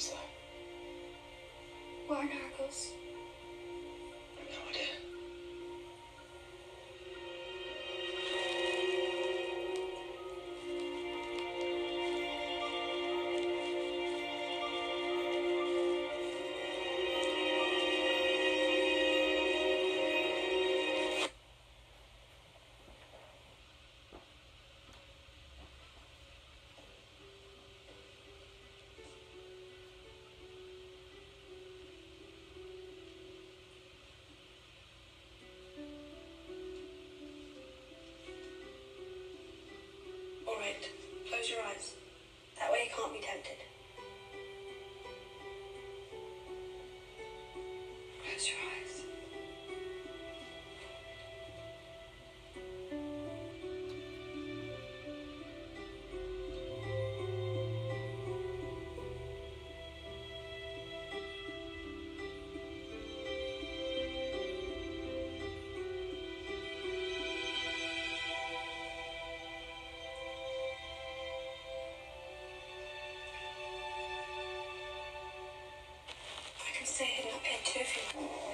I'm sorry. Close your eyes. That way you can't be tempted. zehrin you.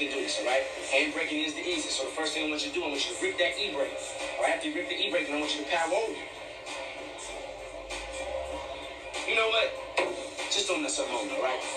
you to do this, all right? Hand braking is the easiest. So the first thing I want you to do, I want you to rip that e-brake. All right, after you rip the e-brake, I want you to power over. You know what? Just don't mess up all right?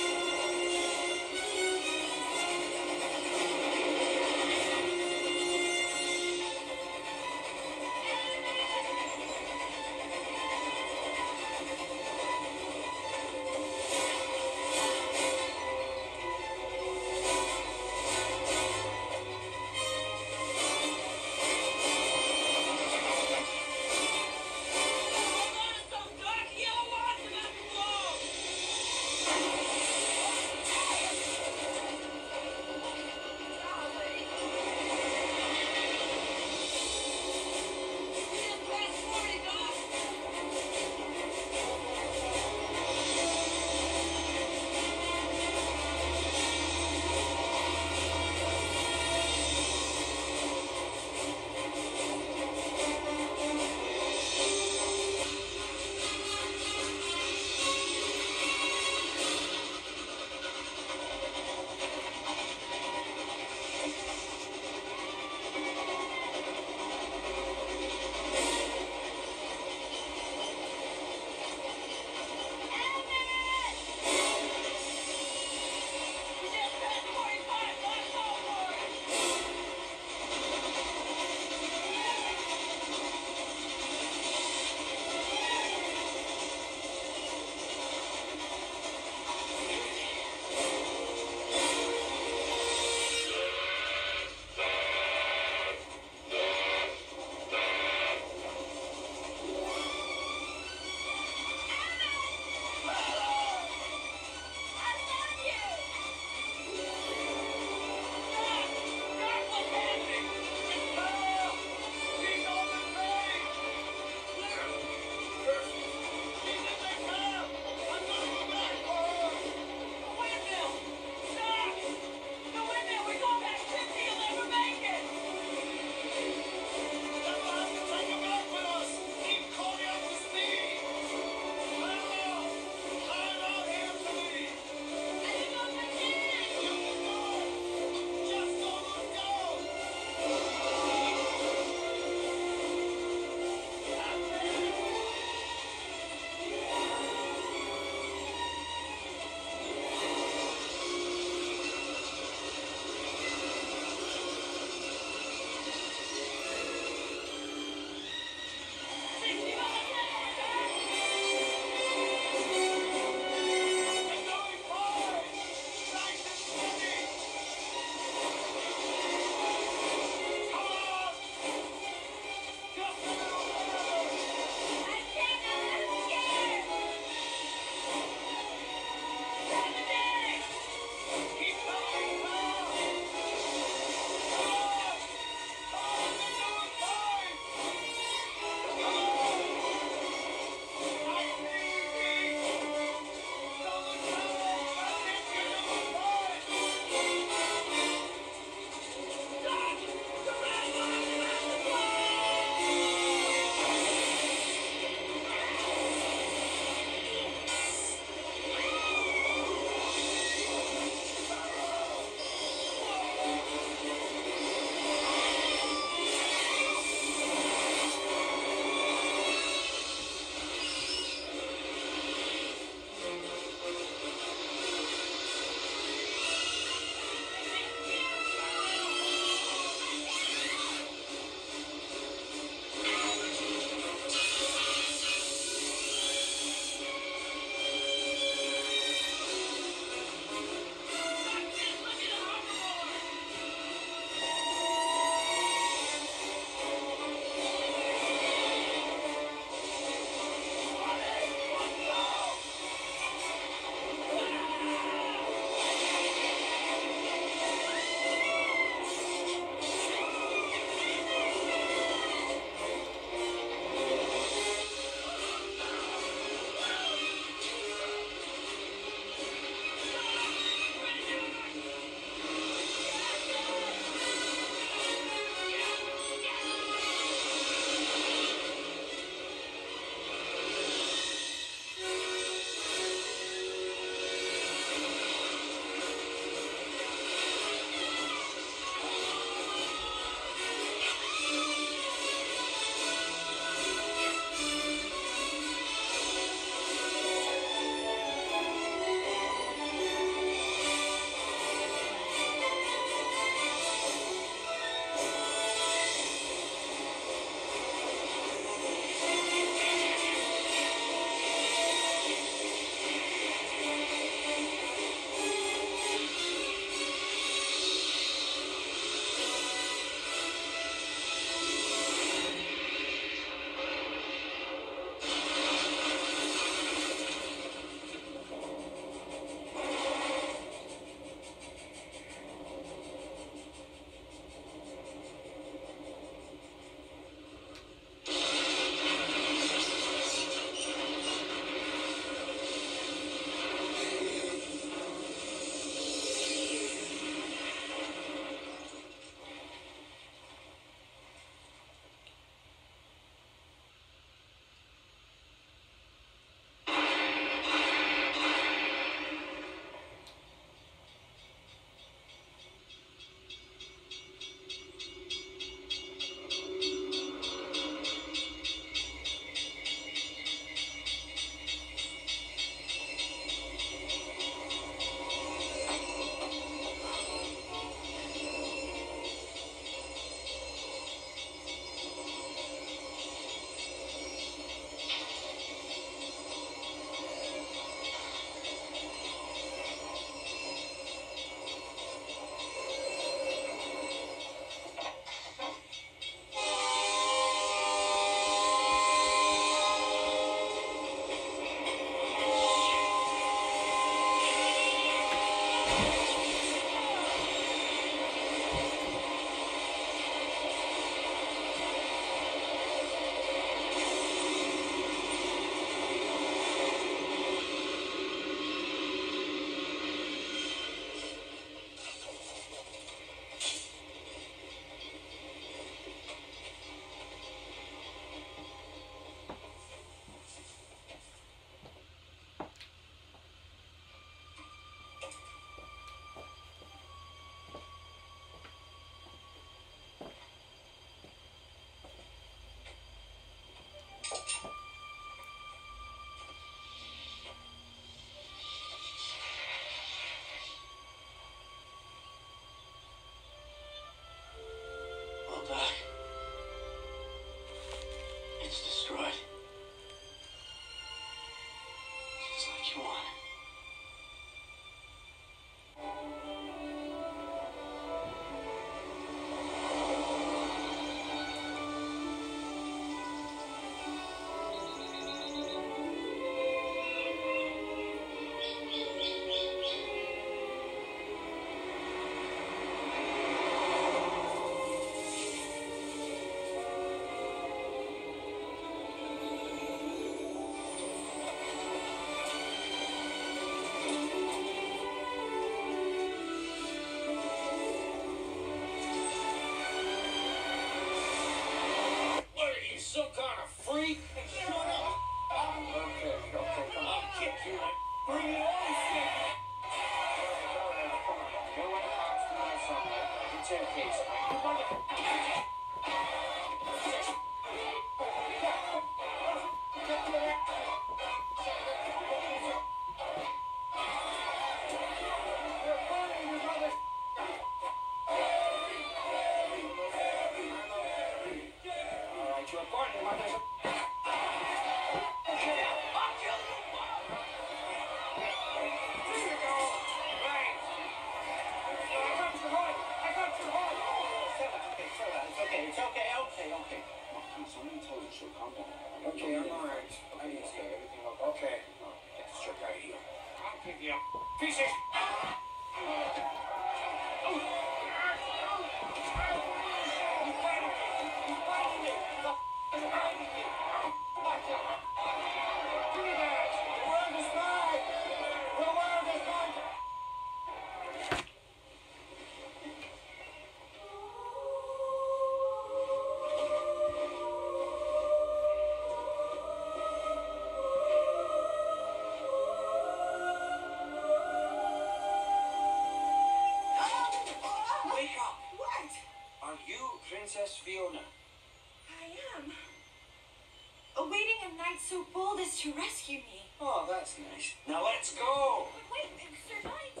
So bold as to rescue me. Oh, that's nice. Now let's go! Wait, Sir Knight.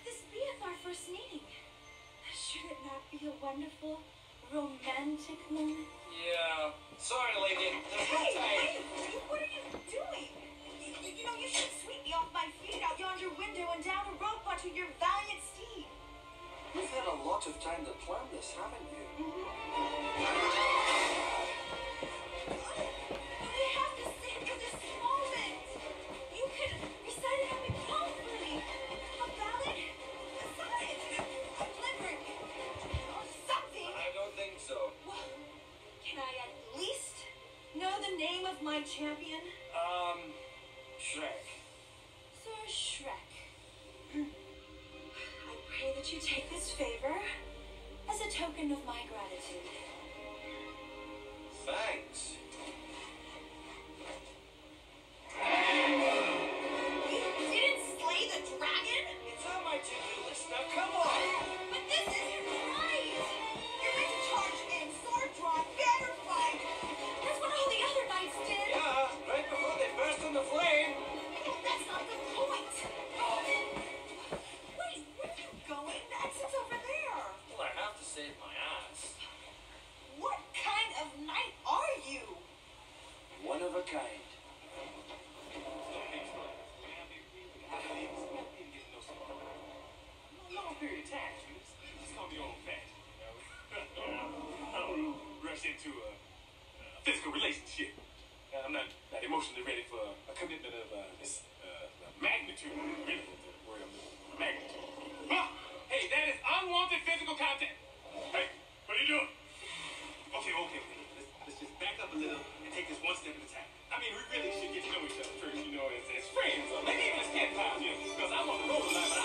This beeth our first meeting. Should it not be a wonderful, romantic moment? Yeah. Sorry, lady. There's no Hey, time. hey, what are you doing? You, you, know, you should sweep me off my feet out yonder window and down a rope onto your valiant steed. You've had a lot of time to plan this, haven't you? We my champion? Um, Shrek. Sir Shrek. I pray that you take this favor as a token of my gratitude. Thanks. Into a, a physical relationship. I'm not, not emotionally ready for a commitment of uh, this uh, magnitude. Really, the word I'm. Magnitude. Huh? Hey, that is unwanted physical contact. Hey, what are you doing? Okay, okay, okay. Let's, let's just back up a little and take this one step at a time. I mean, we really should get to know each other first, you know, as, as friends, or maybe even as pen pals, you know, because I'm on the road a lot,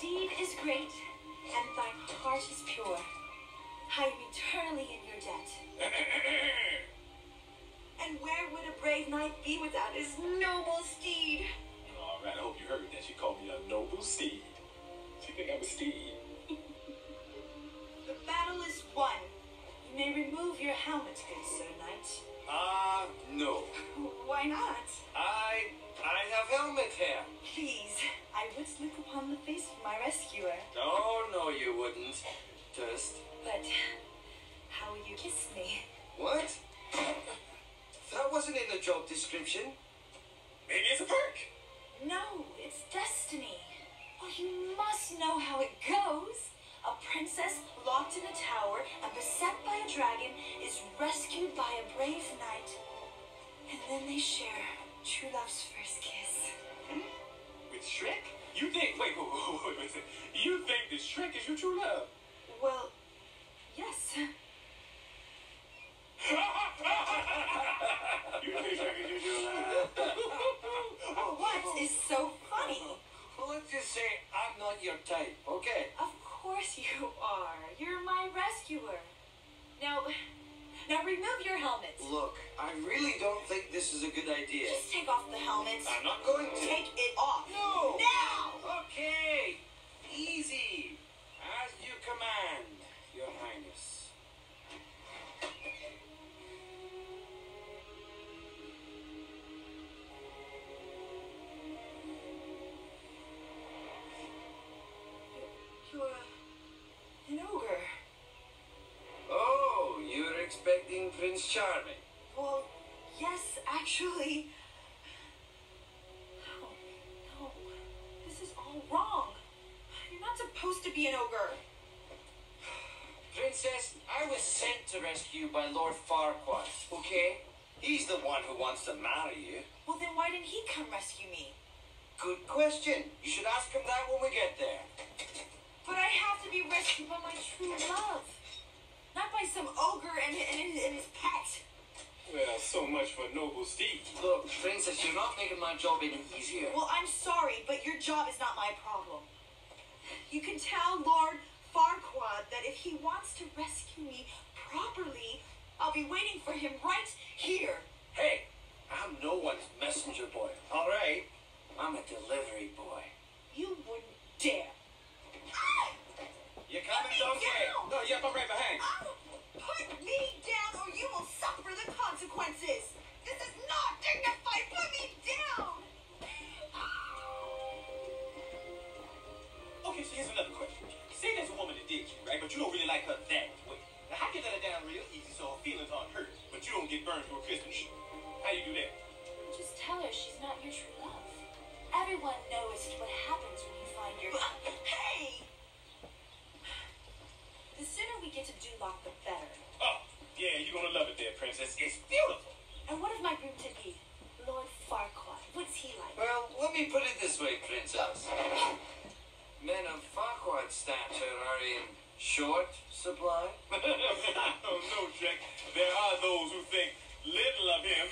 deed is great, and thy heart is pure. I am eternally in your debt. and where would a brave knight be without his noble steed? All right, I hope you heard that she called me a noble steed. She think I'm a steed. the battle is won. You may remove your helmet, good sir knight. Ah, uh, no. Why not? I I have helmet hair. Please. I would look upon the face of my rescuer. Oh, no, you wouldn't. Just. But how will you kiss me? What? That wasn't in the job description. Maybe it's a perk. No, it's destiny. Well, you must know how it goes. A princess locked in a tower and beset by a dragon is rescued by a brave knight. And then they share true love's first kiss. With Shrek? You think, wait, wait, wait, wait, wait. You think that Shrek is your true love? Well, yes. You think Shrek is your true love? What is so funny? Well, let's just say I'm not your type, okay? Of course you are. You're my rescuer. Now, now remove your helmet. Look, I really don't think this is a good idea. Just take off the helmet. I'm not going to. Take it off. No! Now! Okay! Easy! As you command, Prince Charming. Well, yes, actually. No, no, this is all wrong. You're not supposed to be an ogre. Princess, I was sent to rescue you by Lord Farquaad, okay? He's the one who wants to marry you. Well, then why didn't he come rescue me? Good question. You should ask him that when we get there. But I have to be rescued by my true love. Not by some ogre and, and, and his pet. Well, so much for noble steed. Look, Princess, you're not making my job any easier. Well, I'm sorry, but your job is not my problem. You can tell Lord Farquaad that if he wants to rescue me properly, I'll be waiting for him right here. Hey, I'm no one's messenger boy, all right? I'm a delivery boy. You wouldn't dare. Ah! You coming, Put me donkey? No, yep, I'm right behind. Ow! Consequences. This is not dignified. Put me down. Okay, so here's another question. Say there's a woman that did you, right? But you don't really like her that way. Now, how you let her down real easy so her feelings aren't hurt, but you don't get burned to a Christmas tree? How you do that? Just tell her she's not your true love. Everyone knows what happens when you find your. Hey! The sooner we get to Duloc, the better. Yeah, you're gonna love it there, princess. It's beautiful. And what of my groom to be, Lord Farquaad? What's he like? Well, let me put it this way, Princess. Men of Farquaad's stature are in short supply. oh, no, Jack. There are those who think little of him.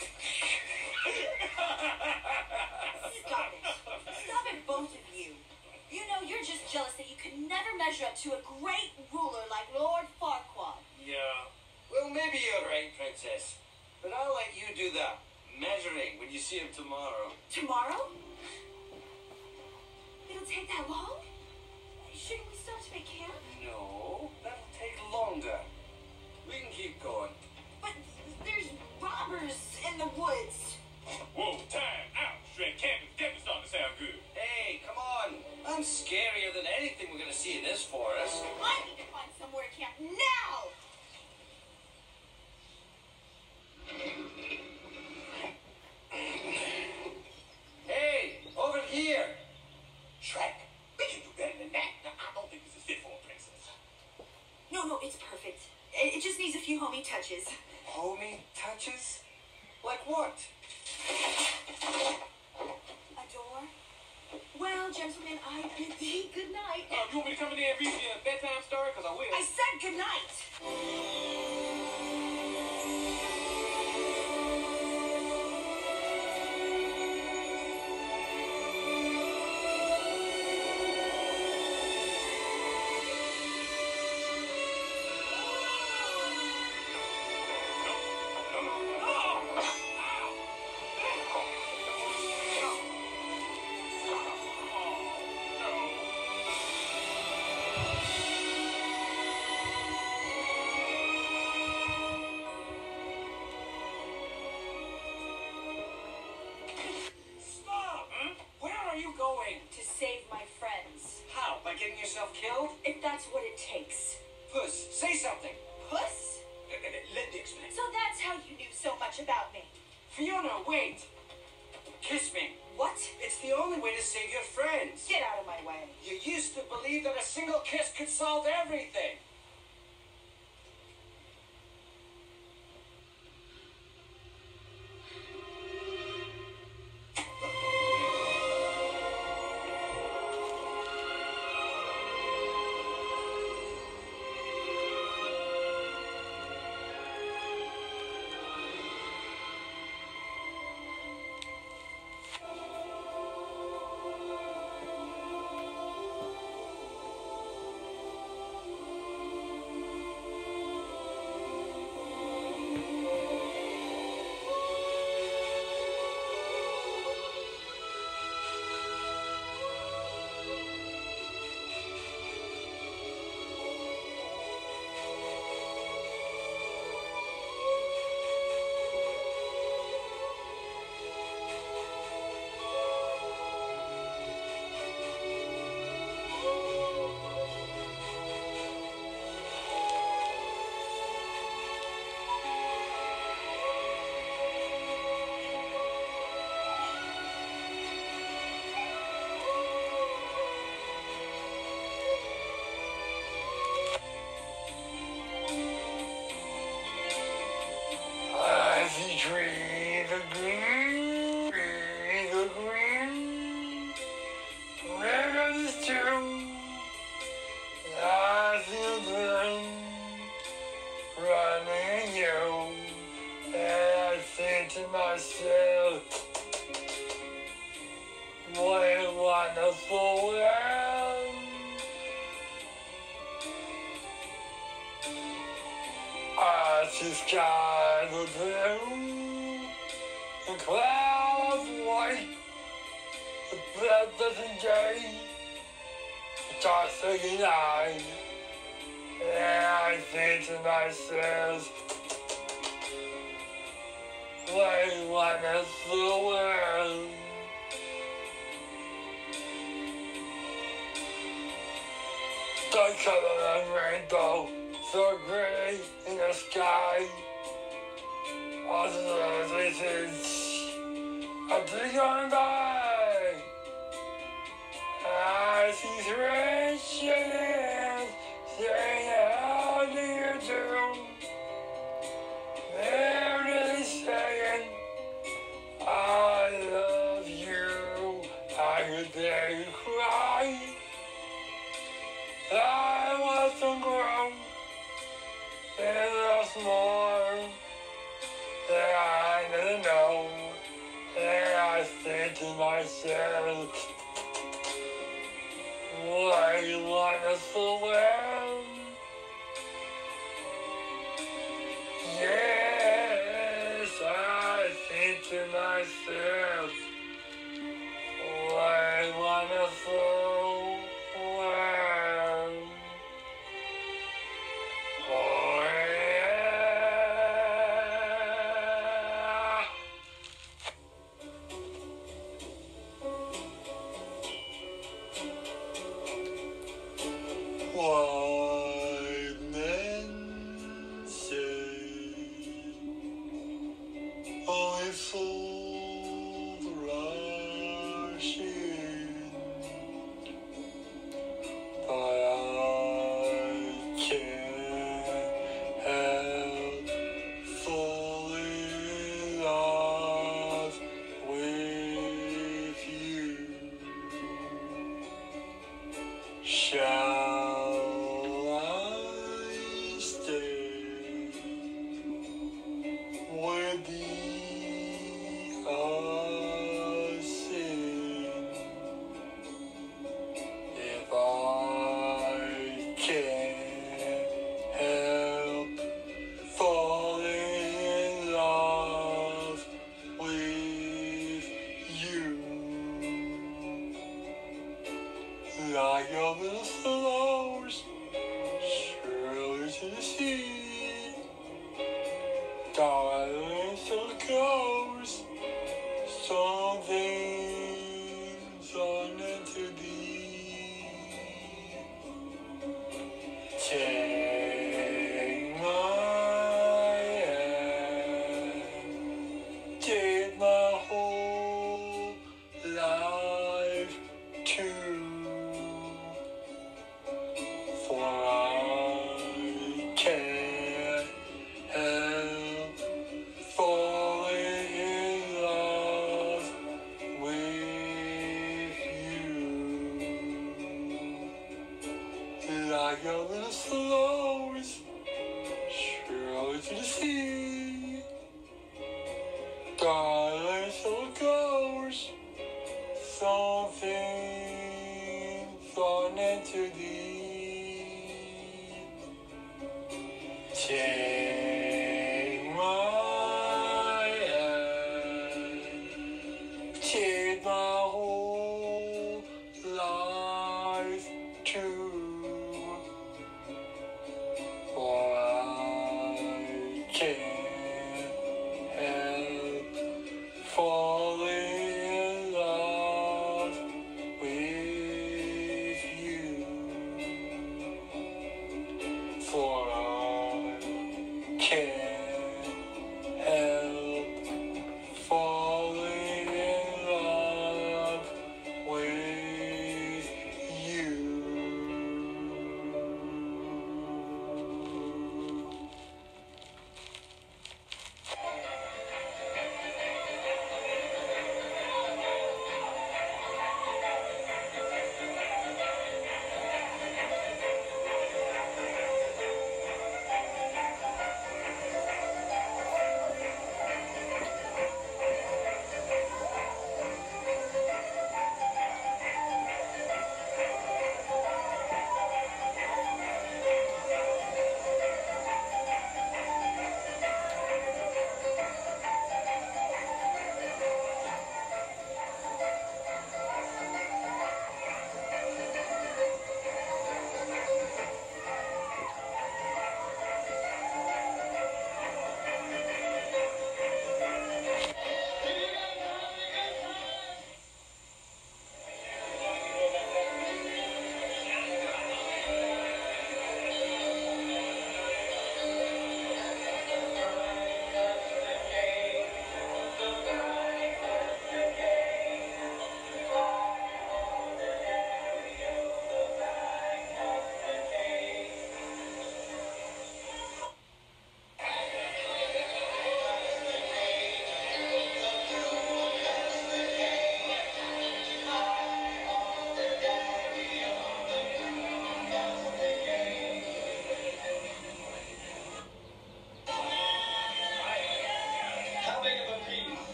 Stop it. Stop it, both of you. You know you're just jealous that you could never measure up to a great ruler like Lord Farquaad. yeah. Well, maybe you're right, Princess. But I'll let you do the measuring when you see him tomorrow. Tomorrow? It'll take that long? Shouldn't we stop to make camp? No, that'll take longer. We can keep going. But there's robbers in the woods. Whoa, time out. Shrek Camp is definitely starting to sound good. Hey, come on. I'm scarier than anything we're gonna see in this forest. I need to find somewhere to camp now! Hey, over here. Shrek, we can do better than that. Now, I don't think this is fit for a princess. No, no, it's perfect. It, it just needs a few homie touches. Homie touches? Like what? A door? Well, gentlemen, I bid thee good night. Uh, you want me to come in there and read you a bedtime story? Because I will. I said good night. color colored rainbow, so green in the sky. All the visions, a big rainbow. more than I didn't know and I say to myself, why you want us to live?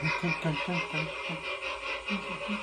Thank you.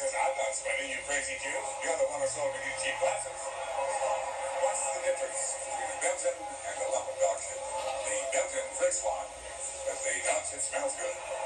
Says, I'm not sweating, you crazy Jew. You're the one who sold me these cheap glasses. What's the difference between a Belgian and a lump of dog shit? The Belgian drinks wine, but the dog shit smells good.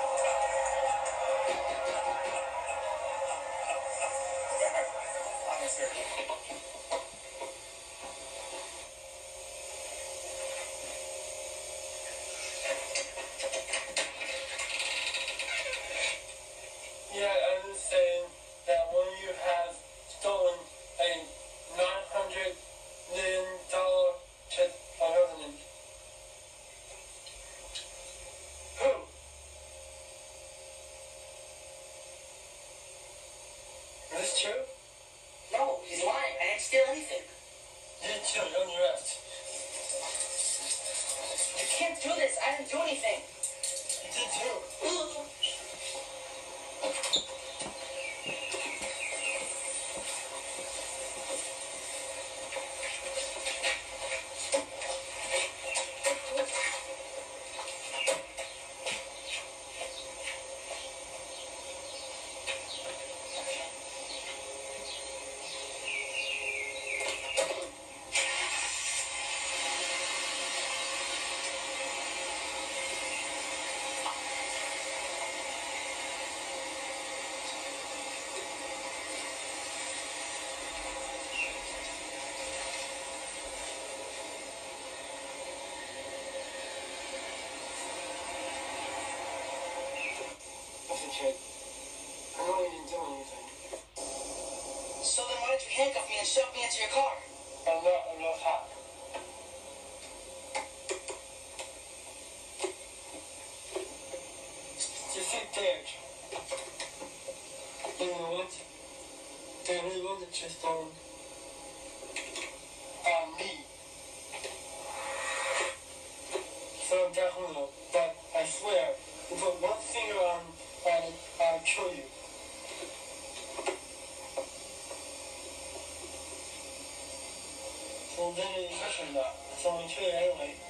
Me and shove your car? I'm a cop. Just sit there. You know what? They really wasn't just on, on me. So definitely, but I swear, if you put one finger on, on it, I'll kill you. So then you listen